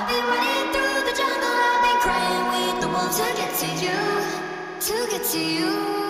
I've been running to get to you, to get to you.